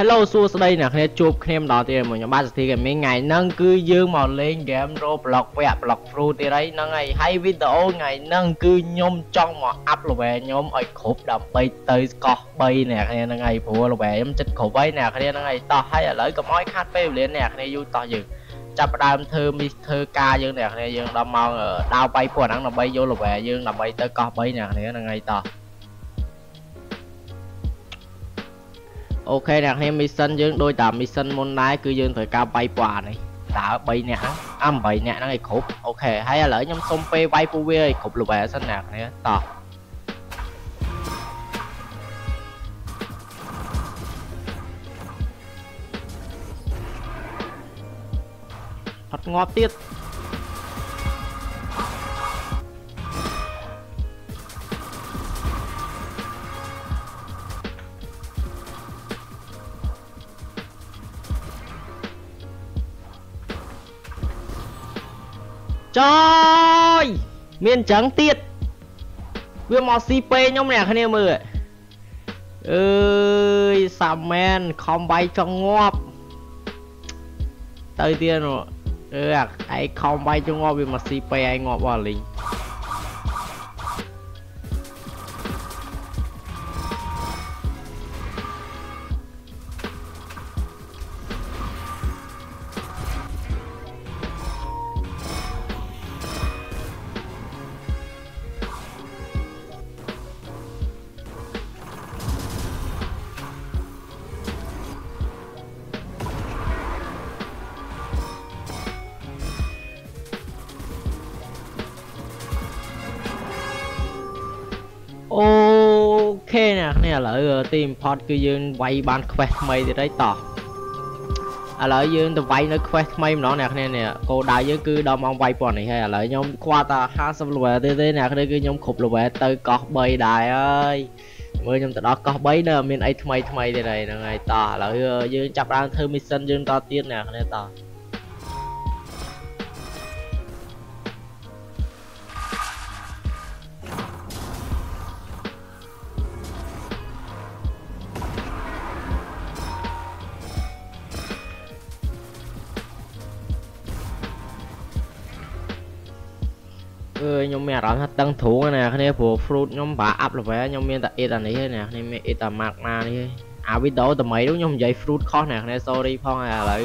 Hello សួស្តីអ្នកគ្នាជួបគ្នាម្ដងទៀតមកខ្ញុំបាទសធី Gaming ថ្ងៃហ្នឹងគឺយើងមកលេង game Roblox ពាក់ Block Fruit ទៀតហើយហ្នឹងហើយហើយវីដេអូថ្ងៃហ្នឹងគឺខ្ញុំចង់មកអាប់ level ខ្ញុំឲ្យគ្រប់ដើម្បីទៅកោះ3អ្នកគ្នាហ្នឹងហើយព្រោះ level ខ្ញុំចិត្តគ្រប់ហើយអ្នកគ្នាហ្នឹងហើយតោះហើយឥឡូវកុំឲ្យខាត់ពេលវេលាអ្នកគ្នាយូរតោះយើងចាប់ផ្ដើមធ្វើមីធ្វើការយើងអ្នកគ្នាយើងដល់ម៉ោងដើរបាយពួកហ្នឹងដើម្បីយក level យើងដើម្បីទៅកោះ3អ្នកគ្នាហ្នឹងហើយតោះ អូខេអ្នកគ្នា mission យើងដូចតា mission មុនដែរគឺយើងត្រូវការបាយពណ៌នេះតើ3នាក់ហ្នឹងអា8នាក់ហ្នឹងឲ្យគ្រប់អូខេហើយឥឡូវខ្ញុំសុំពេលវាយពួកវាឲ្យគ្រប់ level សិនអ្នកគ្នាតោះអត់ងាប់ទៀត ចយមានអញ្ចឹងទៀតវាមកស៊ីពេខ្ញុំអ្នកគ្នាមើលអើយសាមែនខំបាយចង់ងាប់ទៅទៀតអឺអាឯងខំបាយចង់ងាប់វាមកស៊ីពេឯងងាប់បោះលីង ខេអ្នកនេះឥឡូវទី import គឺយើងវាយបាន quest ថ្មីទៀតហើយតោះឥឡូវយើងទៅវាយនៅ quest ថ្មីម្ដងអ្នកនេះនេះគោលដៅយើងគឺដល់ម៉ោងវាយប៉ុណ្នេះហើយឥឡូវខ្ញុំខ្វល់តែ50 level ទេទេអ្នកនេះគឺខ្ញុំគ្រប់ level ទៅកោះ3ដែរហើយមើលខ្ញុំទៅដល់កោះ3នៅមានអីថ្មីថ្មីទៀតហើយហ្នឹងហើយតោះឥឡូវយើងចាប់ដើមធ្វើ mission យើងតទៀតអ្នកនេះតោះ អឺខ្ញុំមានអារម្មណ៍ថាតឹងទ្រូងណាគ្នាព្រោះ fruit ខ្ញុំបាក់ up level ខ្ញុំមានតែ it អានេះទេណាគ្នាមាន it តែ mark ម៉ានេះទេអាវីដេអូថ្មីនោះខ្ញុំនិយាយ fruit ខុសណាគ្នា sorry ផងហើយឥឡូវ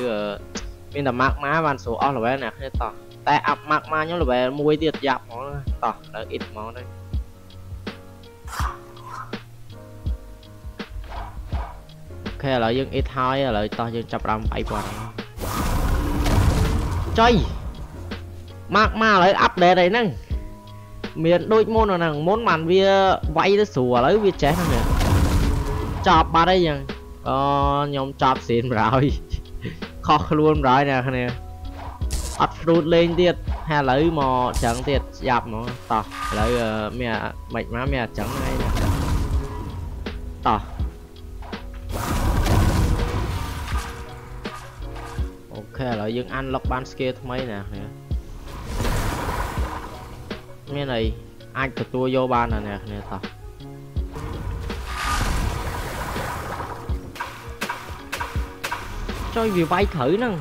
មានតែ mark ម៉ាបានស្រួលអស់ level ណាគ្នាតោះតែ up mark ម៉ាខ្ញុំ level 1ទៀតយ៉ាប់ហ្មងតោះឥឡូវ it ហ្មងទៅអូខេឥឡូវយើង it ហើយឥឡូវតោះយើងចាប់5 8000ចុយ ម៉ាក់មកឥឡូវអាប់ដេតអីហ្នឹងមានដូចមុនហ្នឹងមុនបានវាវាយទៅស្រួលឥឡូវវាចេះហ្នឹងចប់បាត់អីចឹងអូខ្ញុំចប់ស៊ីនបរហើយខុសខ្លួនបរហើយអ្នកគ្នាអត់ fruit លេងទៀតហើយឥឡូវមកចឹងទៀតស្យ៉ាប់ហ្មងតោះឥឡូវមានមិនមកមានចឹងហ្នឹងឯងតោះអូខេឥឡូវយើង unlock បាន skill ថ្មីណាគ្នា មានអីអាចទទួលយកបានណាអ្នកគ្នាតោះចុយវាវាយត្រូវហ្នឹង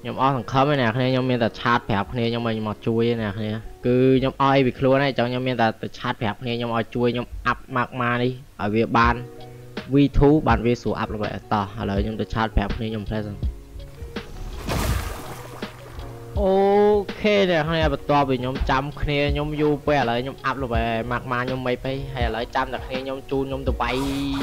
ខ្ញុំអស់សង្ឃឹមឯណាគ្នាខ្ញុំមានតែឆាតប្រាប់គ្នាខ្ញុំឲ្យមកជួយឯណាគ្នាគឺខ្ញុំឲ្យពីខ្លួនហើយចង់ខ្ញុំមានតែទៅឆាតប្រាប់គ្នាខ្ញុំឲ្យជួយខ្ញុំអាប់ម៉ាក់ម៉ានេះឲ្យវាបាន V2 បានវាស្រួលអាប់របស់តោះឥឡូវខ្ញុំទៅឆាតប្រាប់គ្នាខ្ញុំ present អូខេអ្នកគ្នាបន្ទាប់ពីខ្ញុំចាំគ្នាខ្ញុំយូរពេលឥឡូវខ្ញុំអាប់លើម៉ាក់ម៉ាខ្ញុំមិនពេកហើយឥឡូវចាំតែគ្នាខ្ញុំជូនខ្ញុំទៅវាយ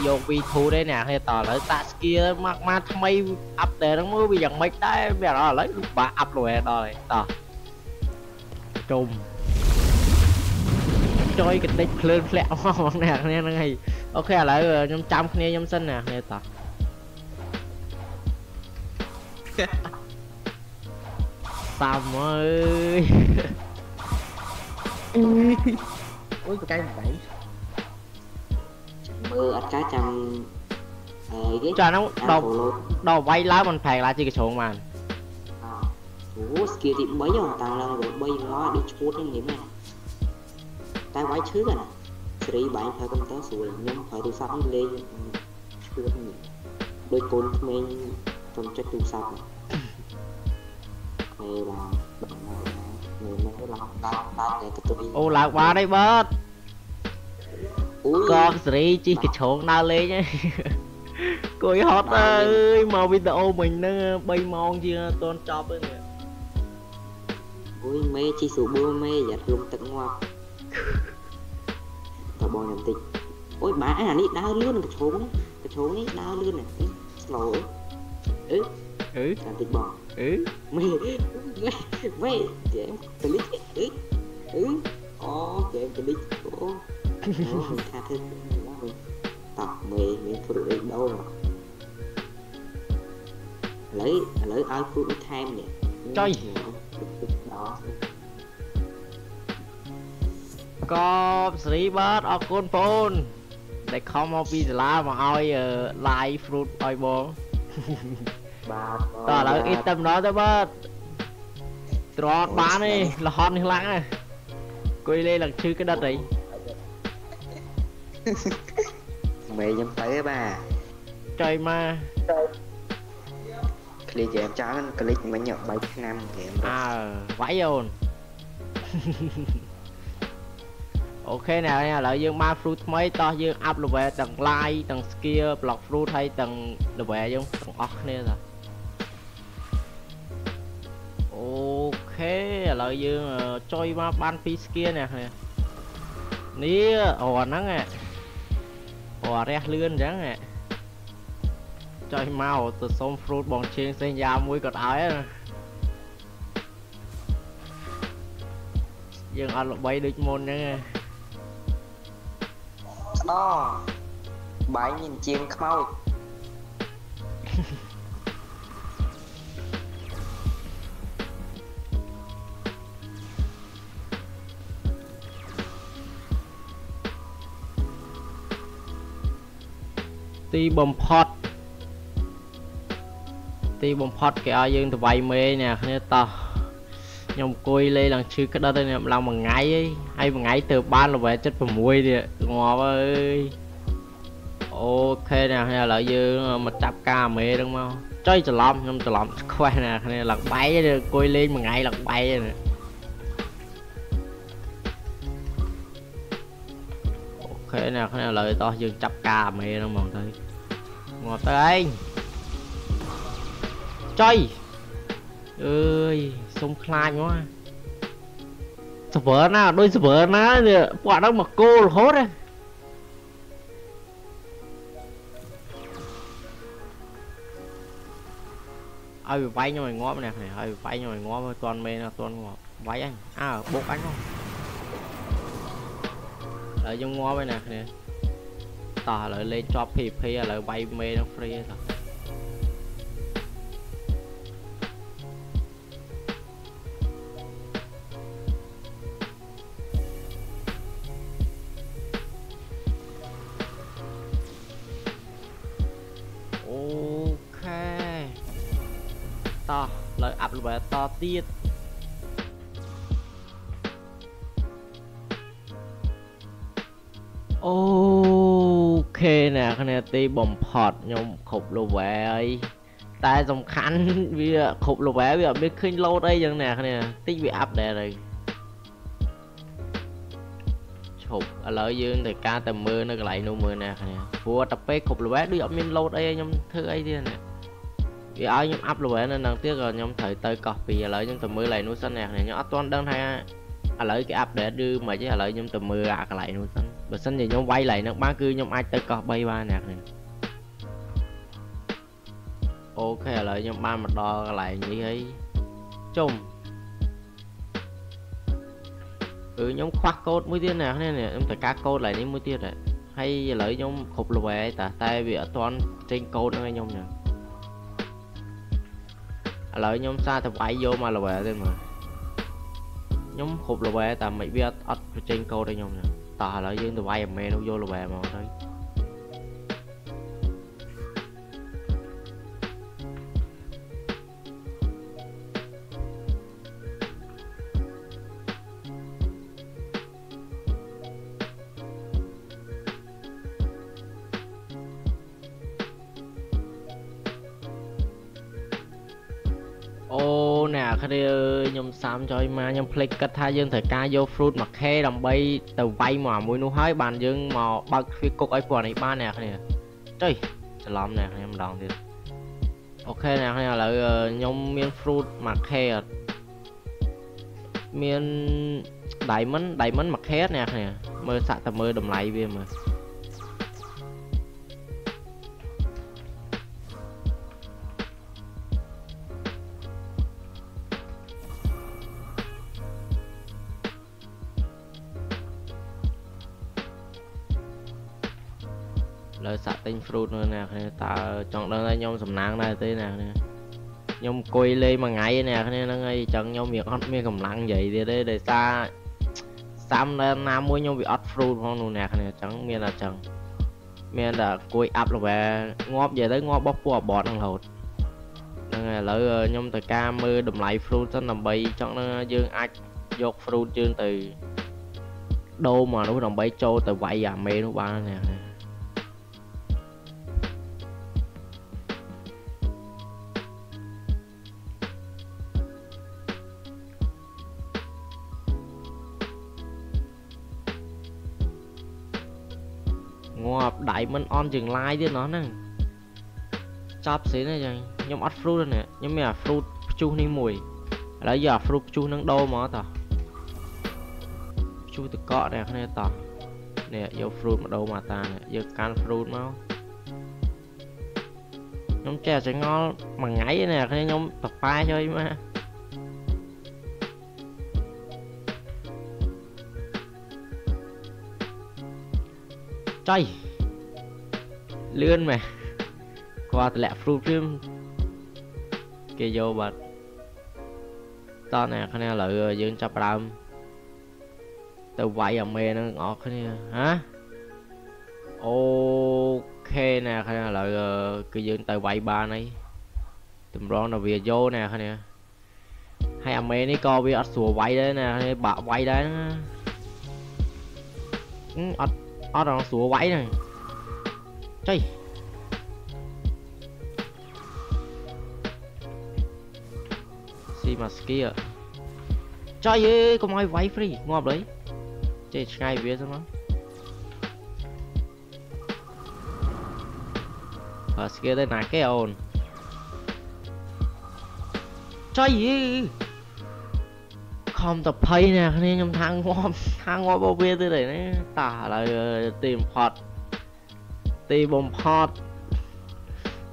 យក V2 ទេអ្នកគ្នាតឥឡូវតាក់ skill ម៉ាក់ម៉ាថ្មីអាប់តែហ្នឹងមើលវាយ៉ាងម៉េចដែរវាឥឡូវឥឡូវបាក់អាប់លើដល់ហើយតោះជុំចុយកតិចភ្លើនធ្លាក់មកអ្នកគ្នាហ្នឹងហើយអូខេឥឡូវខ្ញុំចាំគ្នាខ្ញុំសិនណាគ្នាតោះ តាមអើយអូយបកាយមិនដៃមើលអត់កាចាំអីគេចាហ្នឹងដដល់បឡូដល់វាយឡើងមិនប្រែកឡាជាកញ្ជ្រងបានអូស្គីទី3ហ្នឹងតាំងឡើង3 មកដូចឈួតហ្នឹងនិយាយមែនតែវាយឈឺណាសេរីបាញ់ប្រើកុំព្យូទ័រស្រួលខ្ញុំប្រើទូរស័ព្ទនេះលេងឈួតនេះដូចកូនក្មេងទំចិត្តទូរស័ព្ទហ្នឹងពេលឡើងដល់មកមើលមកឡើងដល់ដល់តែទៅអូឡើងបានអីបើតអូយកងសេរីជីកញ្ជ្រងដើរលេងហ្នឹងគួយហត់អើយមកវីដេអូមិញហ្នឹង3ម៉ោងជាងអត់ទាន់ចប់ទេនេះអូយមេជីស៊ូប៊ូមេយ៉ាត់រំទឹកងាប់តើបងខ្ញុំតិចអូយបាអានេះដើរលឿនកញ្ជ្រោងនេះកញ្ជ្រោងនេះដើរលឿនណា slow អឺអឺចាំតិចបងអឺមេមេជែមតលិចអឺអឺអូជែមតលិចអូ អូថាធ្វើតោះមេមេព្រុសអីដោឥឡូវឥឡូវឲ្យព្រុសថែមនេះដល់កបសេរីបាទអរគុណបងអូនដែលខំមកពីសាលាមកឲ្យ live fruit ឲ្យបង បាទតោះឥឡូវអ៊ីតតែម្ដងទៅបាទត្រត់បានទេលហត់នេះខ្លាំងណាស់គួយលេងឡើងឈឺក្តិតអីមេខ្ញុំទៅបាទចុយមកគ្លីកហ្គេមច្រើនគ្លីកមិញ3ឆ្នាំហ្គេមអើវាយអូនអូខេណែឥឡូវយើងបាន fruit ថ្មីតោះយើង up level ទាំង line ទាំង skill block fruit ហើយទាំង level យើងទាំងអស់គ្នាតោះ ឥឡូវយើងអឺចុយមកបាន2 skill នេះគ្នានេះអូអាហ្នឹងហ៎អូអារះលឿនអញ្ចឹងហ៎ចុយមកទៅសុំ fruit បងជើងសេងយ៉ាមួយក៏ឲ្យណាយើងអត់ល្បីដូចមុនហ្នឹងទេស្ដោបាយមានជាងខ្មោច ទីបំផុតទីបំផុតគេឲ្យយើងទៅវាយមេនេះគ្នាតោះខ្ញុំអង្គុយលេងឡើងឈឺក្តិតហើយខ្ញុំឡើងមួយថ្ងៃហីហើយមួយថ្ងៃទៅបាន level 76ទៀតងាប់អើយអូខេនេះគ្នាឥឡូវយើងមកចាប់ការមេហ្នឹងមកចុយច្រឡំខ្ញុំច្រឡំខ្វេះណាគ្នាឡើងបែកទេអង្គុយលេងមួយថ្ងៃឡើងបែកទេអូខេនេះគ្នាឥឡូវតោះយើងចាប់ការមេហ្នឹង ហ្មងទៅងាប់ទៅឯងចុយអើយសុំខ្លាចមក server ណាដូច server ណានេះពួកហ្នឹងមកគោលរហូតហ៎ឲ្យវាវាយខ្ញុំឲ្យងាប់នេះឲ្យវាវាយ ខ្ញុំឲ្យងាប់មិនទាន់មេណាទាន់ងាប់វាយអញអើបុកអញមកហើយខ្ញុំងាប់ហើយណាគ្នាតោះឥឡូវលេងជាប់ PVP ឥឡូវវាយមេនឹង free តោះអូខេតោះឥឡូវ up level តទៀត ខេណាគ្នាទីបំផុតខ្ញុំគ្រប់ level ហើយតែសំខាន់វាគ្រប់ level វាអត់មានឃើញ load អីចឹងណាគ្នាតិចវា up ដែរហើយឈប់ឥឡូវយើងទៅការទៅមើលនៅកន្លែងនោះមើលណាគ្នាព្រោះតែពេលគ្រប់ level ដូចអត់មាន load អីឲ្យខ្ញុំធ្វើអីទៀតណាវាឲ្យខ្ញុំ up level នៅនឹងទៀតក៏ខ្ញុំត្រូវទៅកោះពីឥឡូវខ្ញុំទៅមើលកន្លែងនោះសិនណាគ្នាខ្ញុំអត់ទាន់ដឹងថាឥឡូវគេ update ឬមិនទេឥឡូវខ្ញុំទៅមើលអាកន្លែងនោះសិន បើសិនជាខ្ញុំវាយកន្លែងហ្នឹងបានគឺខ្ញុំអាចទៅកោះ3បានណាគ្នាអូខេឥឡូវខ្ញុំបានមកដល់កន្លែងនេះហើយជុំគឺខ្ញុំខ្វះកូដមួយទៀតណាគ្នានេះខ្ញុំត្រូវការកូដកន្លែងនេះមួយទៀតហើយហើយឥឡូវខ្ញុំគ្រប់ level ហើយតាតែវាអត់ទាន់ចេញកូដហ្នឹងឲ្យខ្ញុំចឹងឥឡូវខ្ញុំសារទៅវាយយកមក level ទេមើលខ្ញុំគ្រប់ level តែមិនវាអត់អត់បញ្ចេញកូដឲ្យខ្ញុំចឹងតោះឥឡូវយើង ទៅវាយអាមេនោះយក level មកទៅ គ្នាអើយខ្ញុំសាមចុយមកខ្ញុំភ្លេចគិតថាយើងត្រូវការយក fruit មួយខេដើម្បីទៅវាយមកមួយនោះហើយបានយើងមកបើកទ្វារគុកឲ្យពួកនេះបានអ្នកគ្នាចុយច្រឡំអ្នកគ្នាម្ដងទៀតអូខេអ្នកគ្នាឥឡូវខ្ញុំមាន fruit មួយខេអត់មាន diamond diamond មួយខេអ្នកគ្នាមើលសាក់តែមើលតម្លៃវាមើល លើសាក់ទិញ fruit នោះណាគ្នាតើចង់ដឹងថាខ្ញុំសំណាងដែរទេណាគ្នាខ្ញុំអង្គុយលេងមួយថ្ងៃណាគ្នាហ្នឹងហើយអញ្ចឹងខ្ញុំវាអត់មានកម្លាំងនិយាយទៀតទេដោយសារសាំនៅណាមួយខ្ញុំវាអត់ fruit ផងនោះណាគ្នាអញ្ចឹងមានតែអញ្ចឹងមានតែអង្គុយ up level ងាប់និយាយទៅងាប់បោះពួកអបតហ្នឹងរហូតហ្នឹងហើយឥឡូវខ្ញុំទៅការមើលតម្លៃ fruit សិនដើម្បីចង់នឹងយើងអាចយក fruit យើងទៅដូរមកនោះដើម្បីចូលទៅវាយអាមេនោះបានណា ដៃមិនអន់ជាងឡាយទៀតណោះហ្នឹងចាប់ស្រីនេះចឹងខ្ញុំអត់ fruit ទេខ្ញុំមានអា fruit ព្យុះនេះមួយឥឡូវយកអា fruit ព្យុះហ្នឹងដូរមកតោះព្យុះតកកនេះគ្នាតោះនេះយក fruit មកដូរមកតានេះយកកាន់ fruit មកខ្ញុំចេះចងល់មួយថ្ងៃនេះគ្នាខ្ញុំតប៉ែជួយមកចៃ លឿនម៉េះគាត់តម្លាក់ fruit ព្រមគេយកបាត់តោះអ្នកគ្នាឥឡូវយើងចាប់ដើមទៅវាយអាមេហ្នឹងអស់គ្នាហាអូខេអ្នកគ្នាឥឡូវគឺយើងទៅវាយបានហើយតម្រងដល់វាយោអ្នកគ្នាហើយអាមេនេះក៏វាអត់ស្រួលវាយដែរណាបាក់វាយដែរណាអត់អត់ដល់ស្រួលវាយហ្នឹង ចុយស៊ីមកស្គីចុយអេកុំឲ្យវាយ free ងាប់លើចេះឆ្ងាយវាសិនមកបើស្គីទៅណាគេអូនចុយអេខំតភ័យណាគ្នាខ្ញុំថាងាប់ថាងាប់របស់វាទៅទេណាតាឥឡូវទីបំផុត ទីបំផុត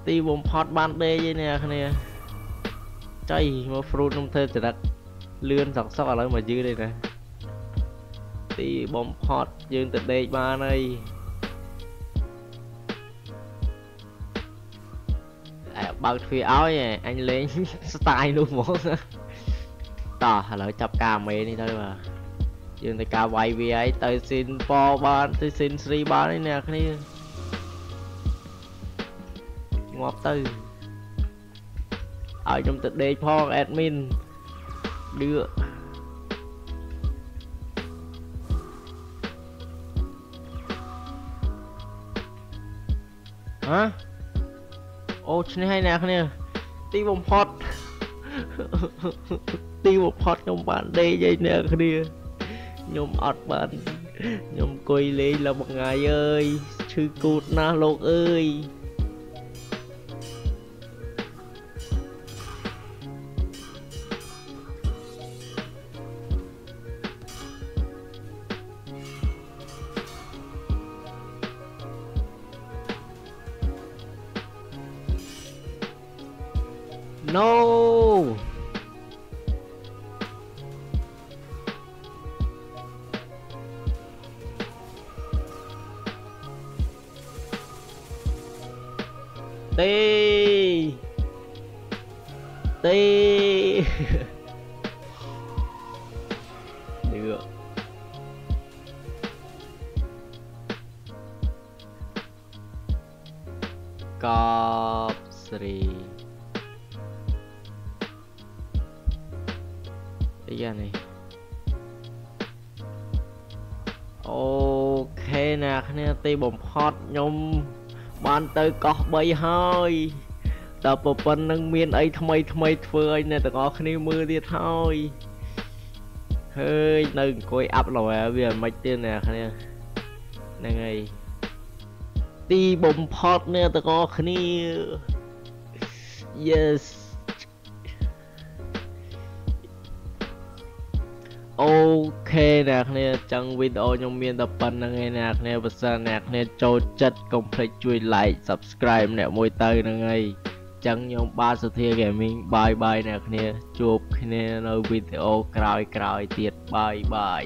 ទីបំផុតបានដេកឯនេះគ្នាចៃមក fruit ខ្ញុំធ្វើចរិតលឿនសក់សក់ឥឡូវមកយឺទេណាទីបំផុតយើងទៅដេកបានហើយអើបើកទ្វារឲ្យអញលេង style នោះហ្មងតោះឥឡូវចាប់ការមេនេះទៅបាទយើងទៅការវាយវាឲ្យទៅស៊ីនប៉បានទៅស៊ីនស្រីបាននេះអ្នកគ្នា ងាប់ទៅឲ្យខ្ញុំទៅដេកផង admin ឌឺហ៎អូឈ្នះហើយអ្នកគ្នាទីបំផុតទីបំផុតខ្ញុំបានដេកឯអ្នកគ្នាខ្ញុំអត់បានខ្ញុំអង្គុយលេងឡើងមួយថ្ងៃអើយឈឺគូតណាស់លោកអើយ No! T T Được Cop 3 អីយ៉ានេះអូខេអ្នកគ្នាទីបំផុតខ្ញុំបានទៅកោះ3ហើយដល់ប្រប៉ុណ្្នឹងមានអីថ្មីថ្មីធ្វើឲ្យអ្នកទាំងអស់គ្នាមើលទៀតហើយហើយនៅអង្គុយអាប់ level វាមិនទៀតអ្នកគ្នាហ្នឹងហើយទីបំផុតអ្នកទាំងអស់គ្នា yes អូខេអ្នកគ្នាចឹងវីដេអូខ្ញុំមានតែប៉ុណ្្នឹងឯងអ្នកគ្នាបើសិនអ្នកគ្នាចូលចិត្តកុំភ្លេចជួយ like subscribe អ្នកមួយទៅហ្នឹងឯងចឹងខ្ញុំបាទសុធា gaming បាយបាយអ្នកគ្នាជួបគ្នានៅវីដេអូក្រោយៗទៀតបាយបាយ